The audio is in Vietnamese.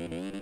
Mm-hmm.